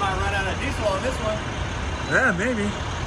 might run out of diesel on this one. Yeah, maybe.